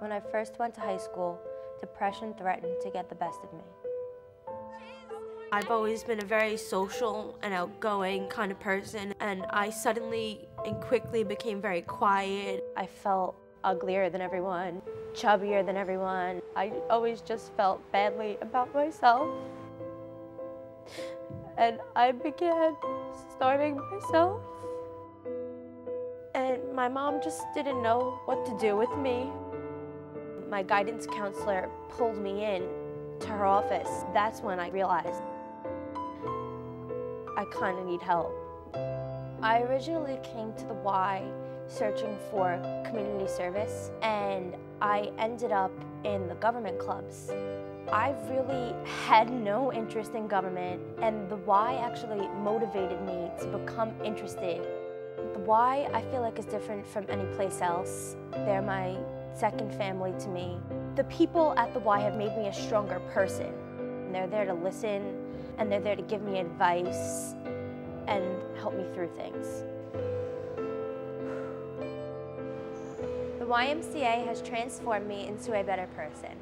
When I first went to high school, depression threatened to get the best of me. I've always been a very social and outgoing kind of person, and I suddenly and quickly became very quiet. I felt uglier than everyone, chubbier than everyone. I always just felt badly about myself. And I began starving myself. And my mom just didn't know what to do with me my guidance counselor pulled me in to her office, that's when I realized I kind of need help. I originally came to the Y searching for community service and I ended up in the government clubs. I really had no interest in government and the Y actually motivated me to become interested. The Y I feel like is different from any place else. They're my second family to me. The people at the Y have made me a stronger person. And they're there to listen, and they're there to give me advice and help me through things. The YMCA has transformed me into a better person.